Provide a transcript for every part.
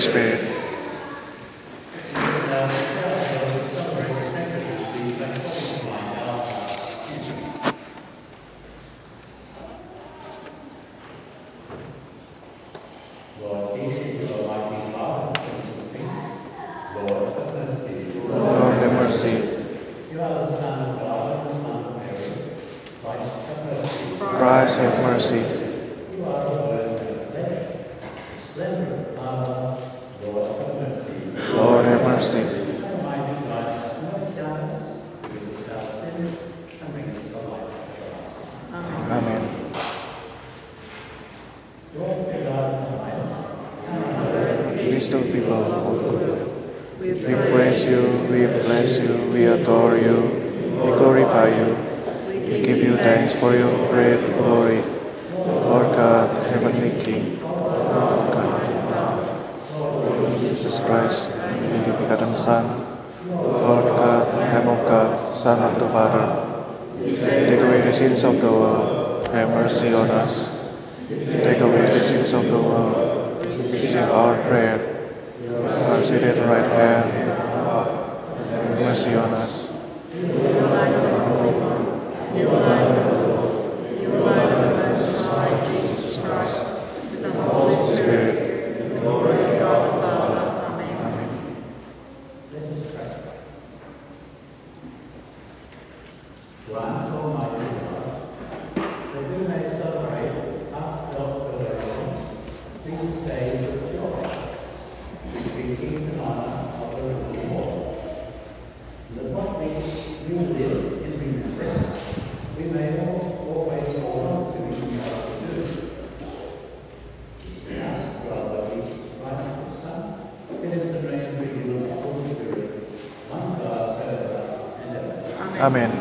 Spirit. on us. Take away the sins of the world. Receive our prayer. Our seated right hand. Have mercy on us. Jesus Christ, the Holy Spirit. Amén.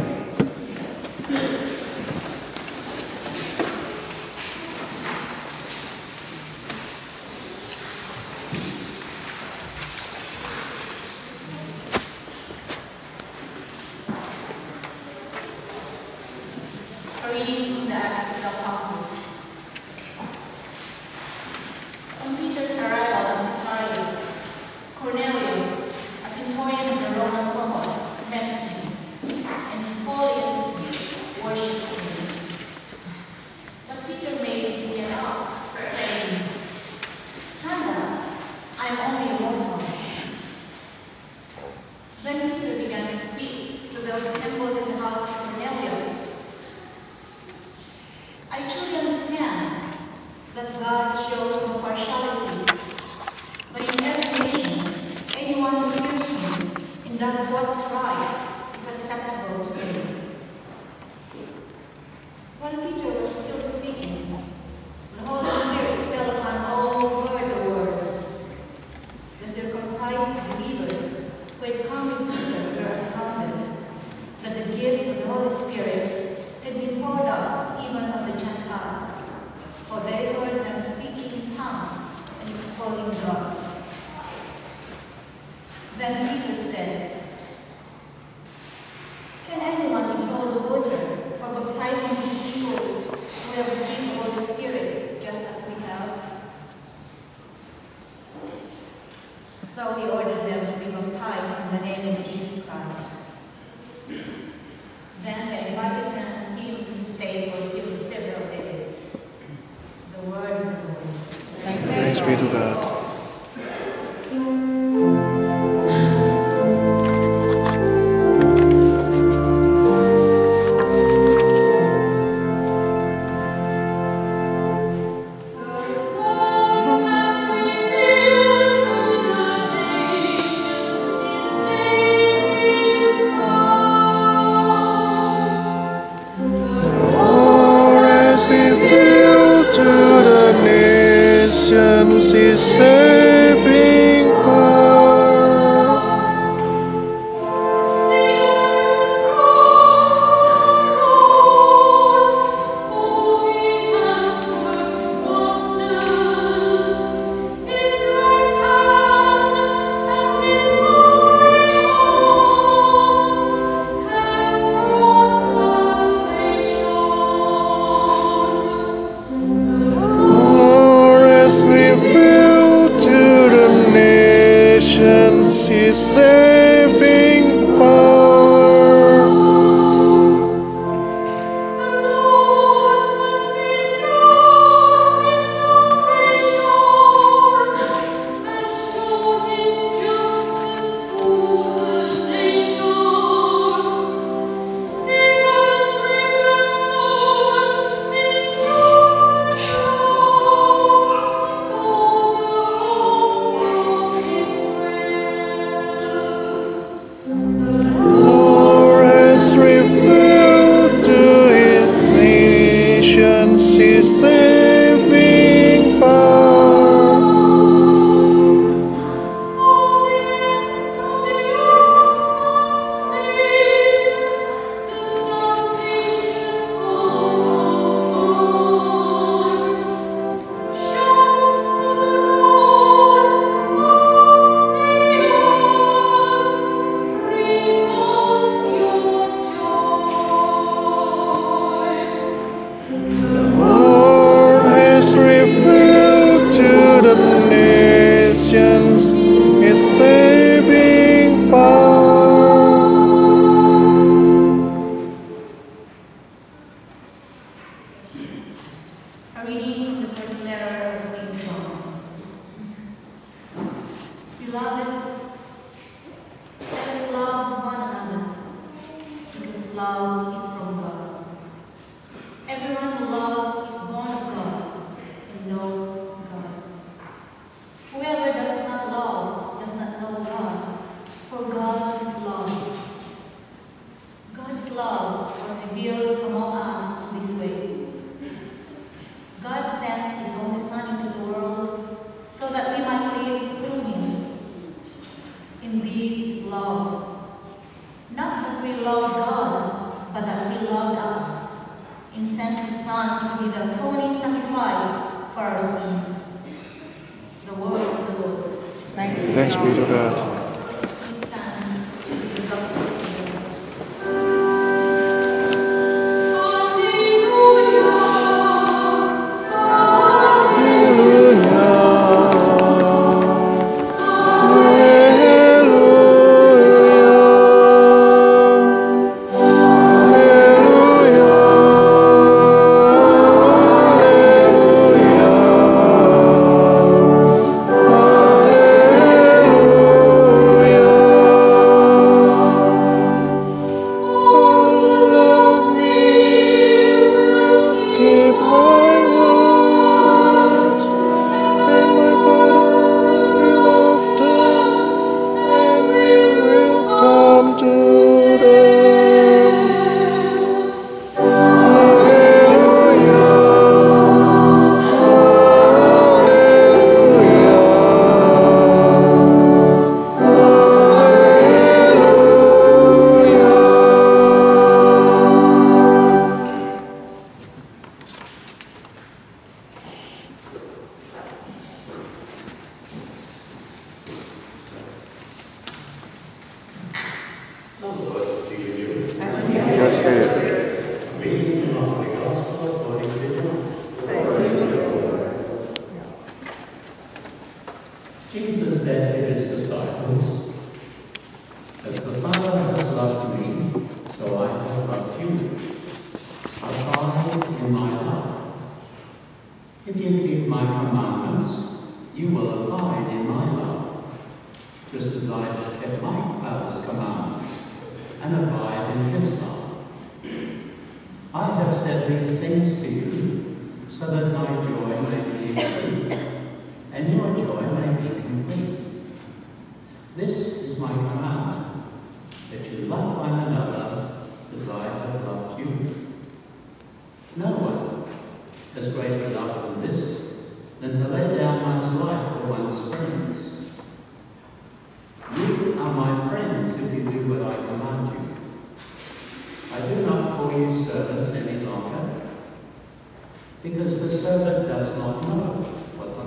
revealed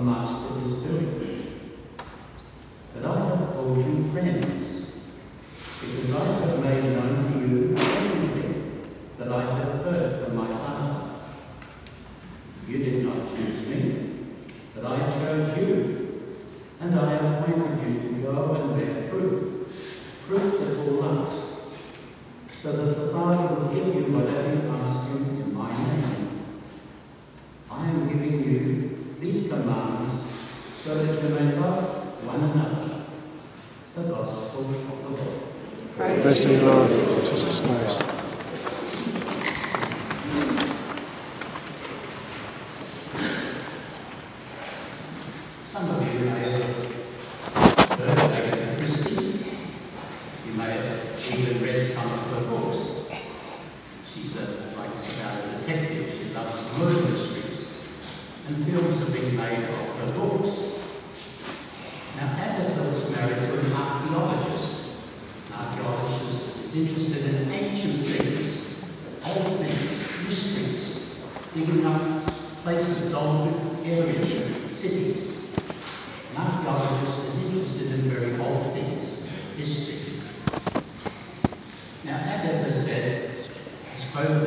the Master is doing. But I have called you friends, because I have made known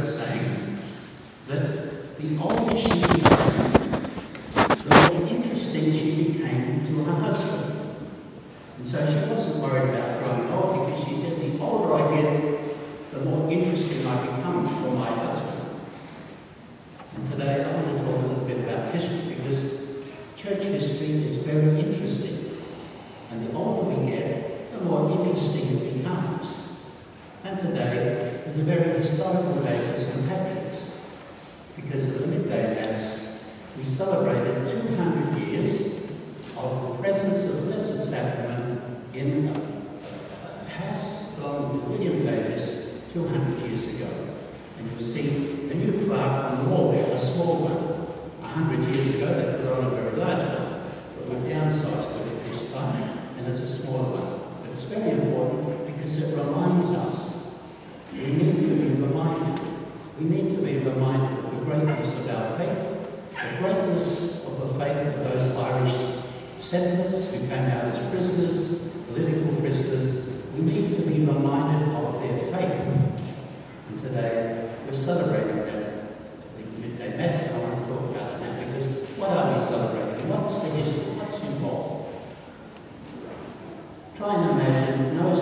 saying that the older she became, the more interesting she became to her husband. And so she wasn't worried about growing old because she said, the older I get, the more interesting I become for my husband. And today I want to talk a little bit about history because church history is very interesting. And the older we get, the more interesting it becomes. And today is a very historical day for St. Patrick's, because at the midday Mass we celebrated 200 years of the presence of the Blessed Sacrament in the house belonging to William Davis 200 years ago. And you'll see a new plaque on the wall there, a small one. 100 years ago they put on a very large one, but we downsized it at this time, and it's a smaller one. But it's very important because it reminds us we need to be reminded. We need to be reminded of the greatness of our faith, the greatness of the faith of those Irish settlers who came out as prisoners, political prisoners. We need to be reminded of their faith. And today we're celebrating them. Midday Mass, and I want to talk about it now because what are we celebrating? What's the history? What's involved? Try and imagine no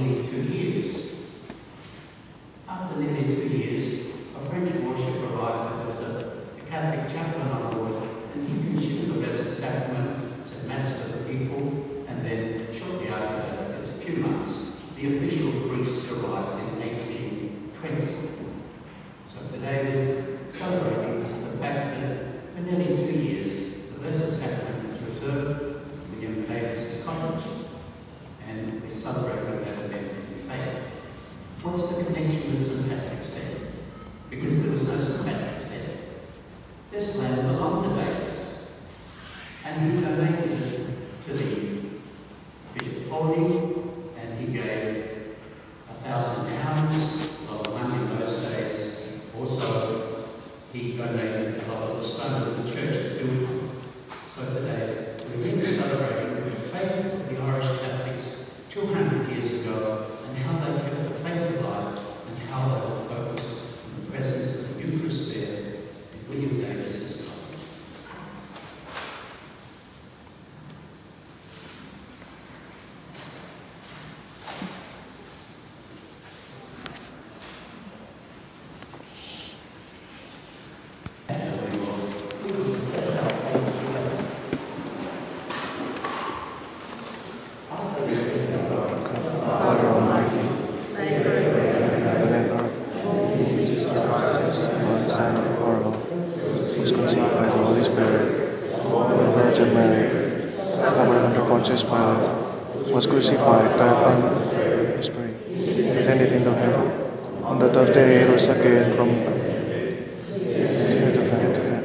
nearly two years. After nearly two years, a French warship arrived and there was a, a Catholic chaplain on board, and he consumed the Blessed Sacrament, said Mass for the people, and then shortly after, as a few months, the official priests arrived Jesus power was crucified, died on his grave, ascended into heaven. On the third day he rose again from the right hand.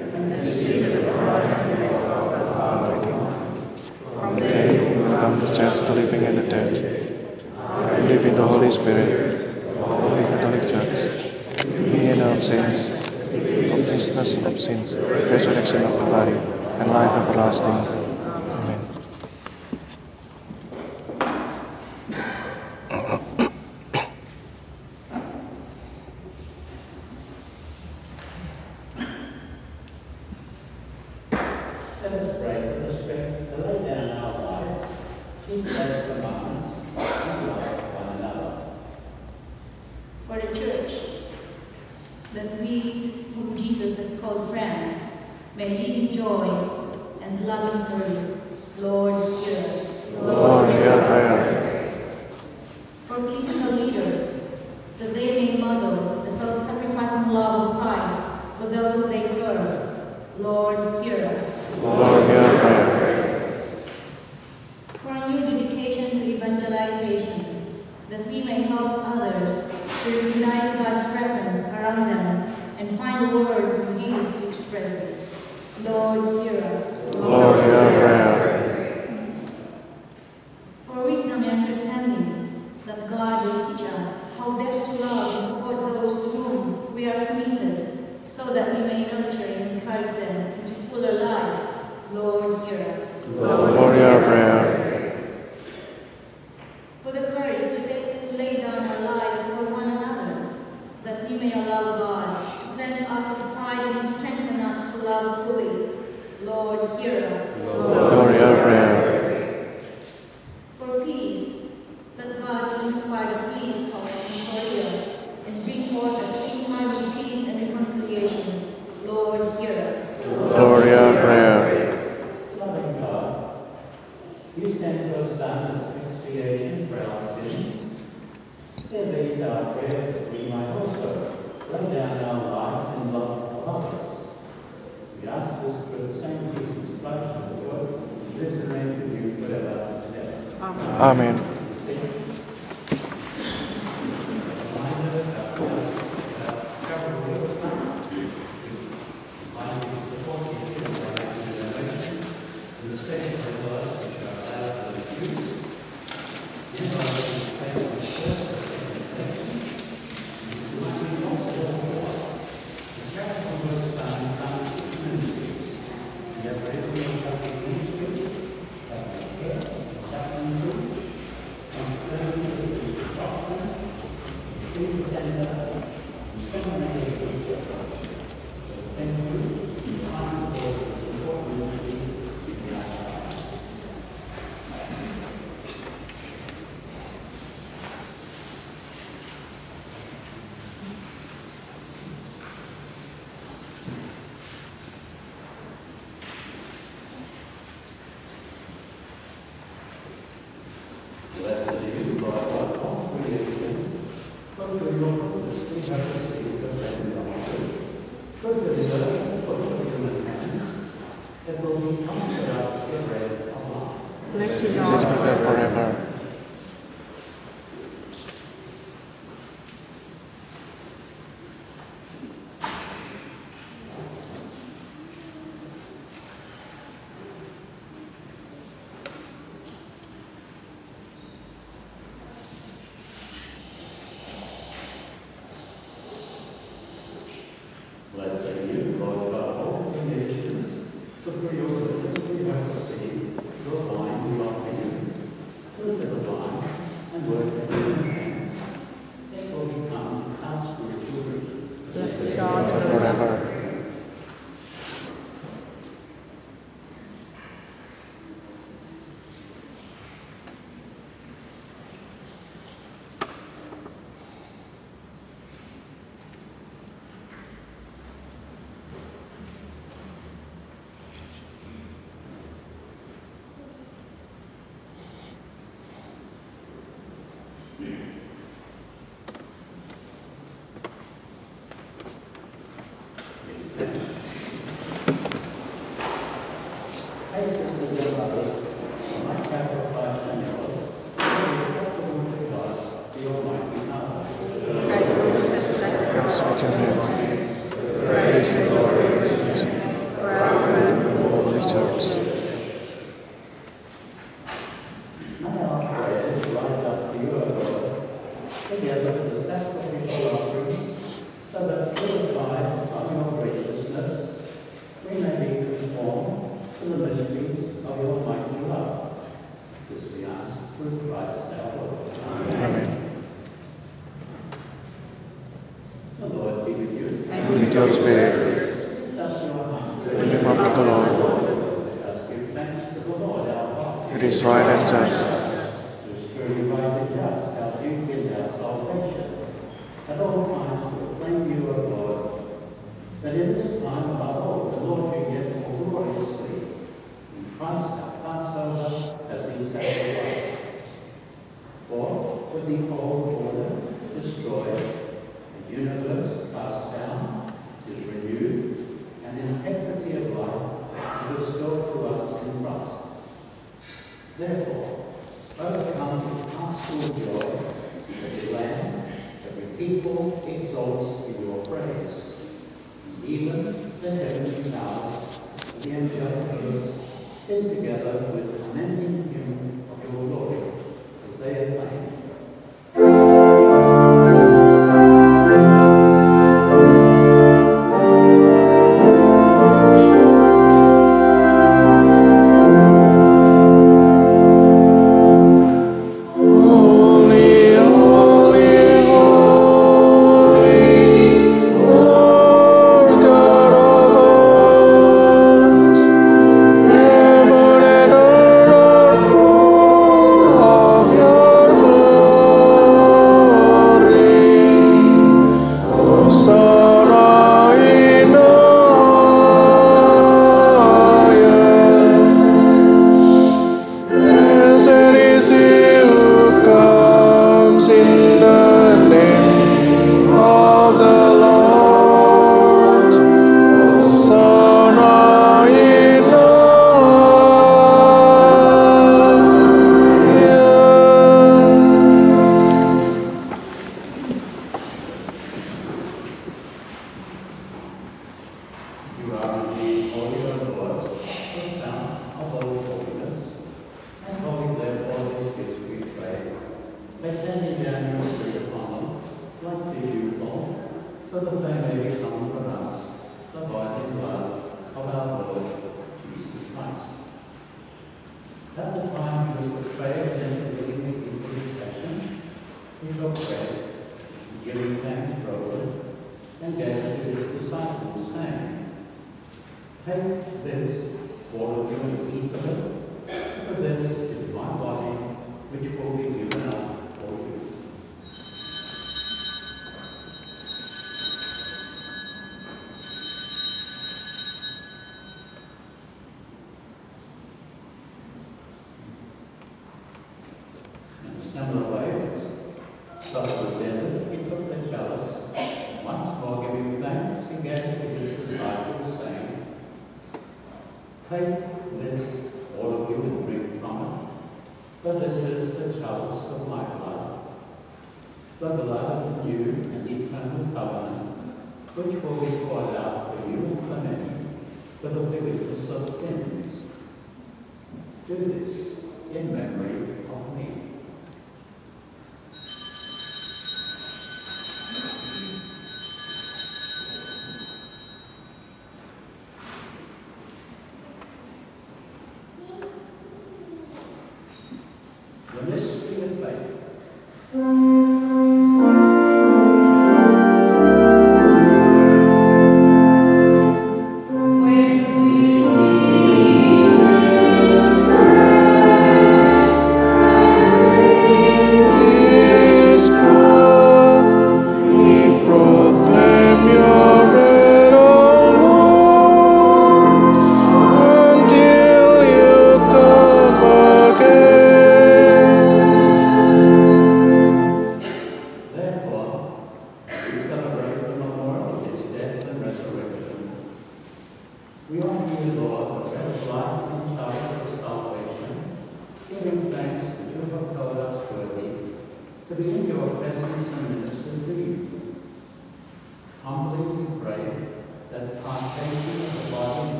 Almighty. From there he will come to judge the living and the dead. I believe in the Holy Spirit, the Holy Catholic Church, union of the forgiveness of sins, resurrection of the body, and life everlasting.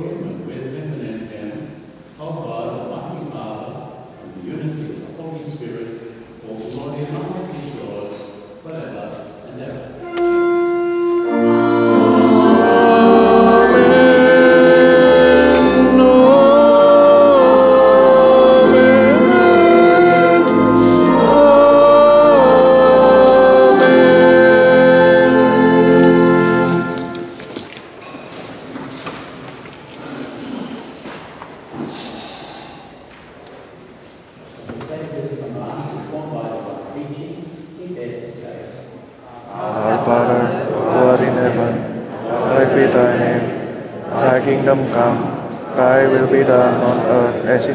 forgiveness.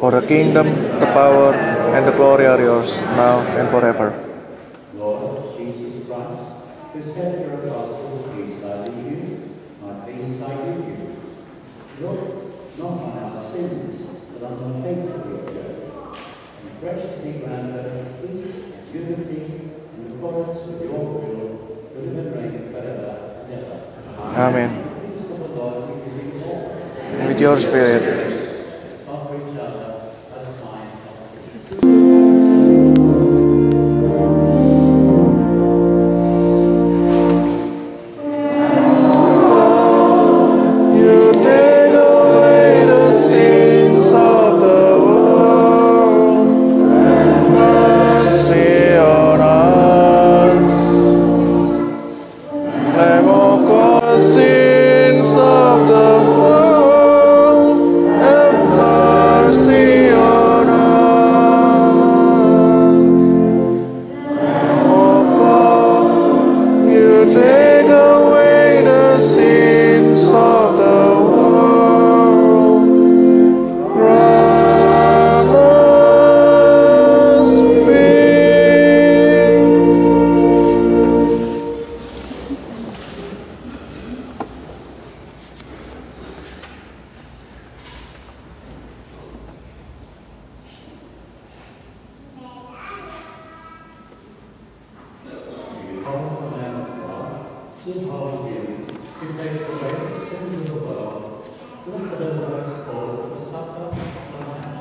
For the kingdom, the power, and the glory are yours, now and forever. Lord Jesus Christ, who said your gospel, Peace I leave you, my peace I give you. Look not on our sins, but on the faith of your church, and graciously grant her peace unity accordance with your will, forever and ever. Amen. Amen. Meteors, pero in holy you, who takes away sins of the world, blessed are those called the supper of the Lamb.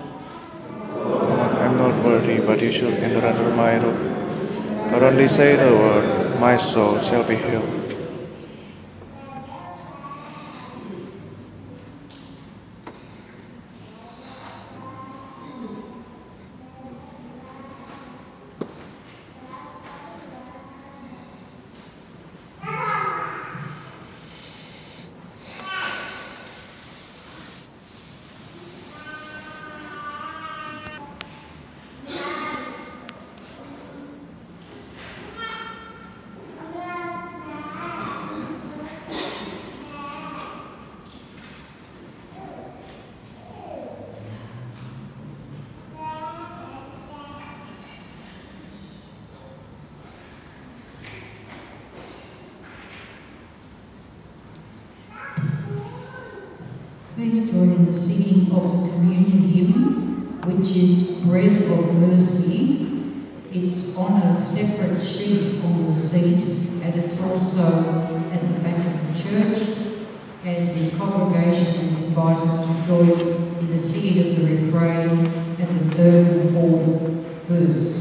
I am not worthy, but you should enter under my roof. But only say the word, my soul shall be healed. It's on a separate sheet on the seat, and it's also at the back of the church. And the congregation is invited to join in the singing of the refrain at the third and fourth verse.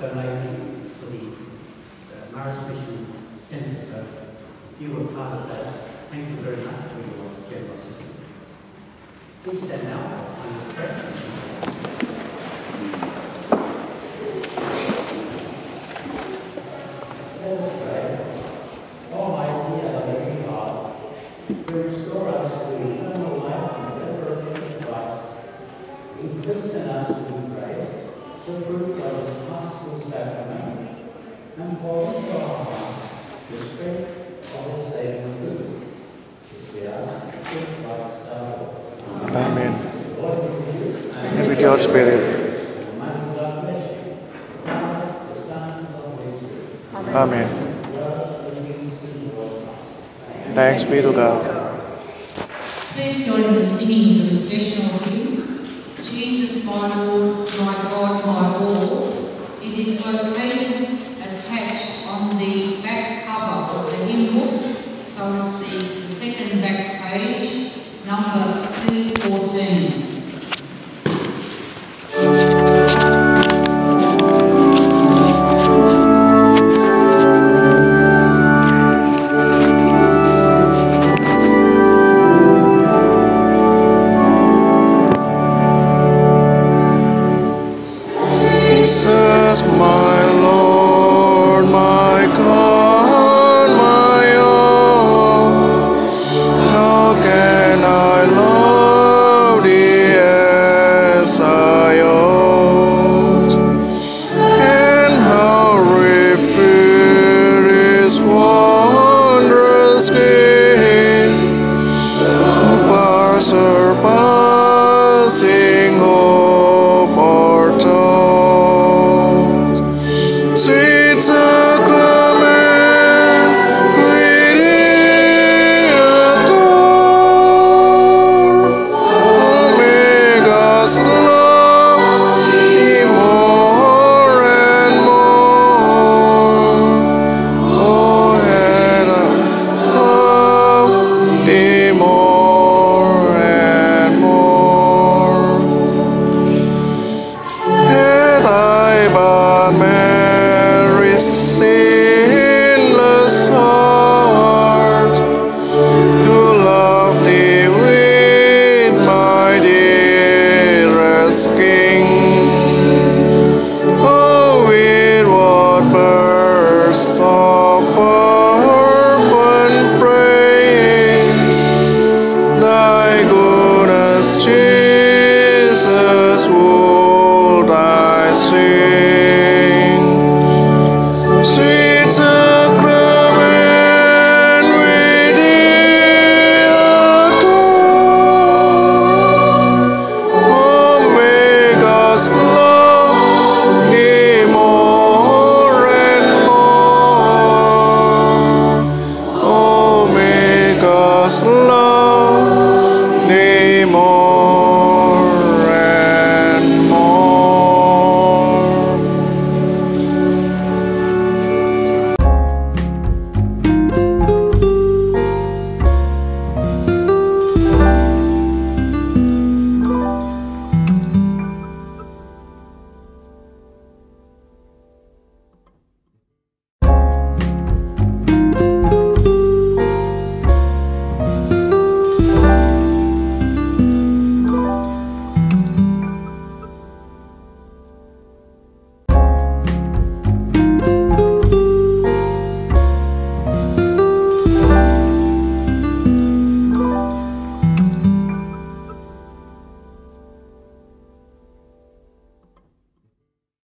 surviving for the uh, Mars Mission Center. So you were part of that. Thank you very much for your generosity. Please stand now. Jesus, my Lord.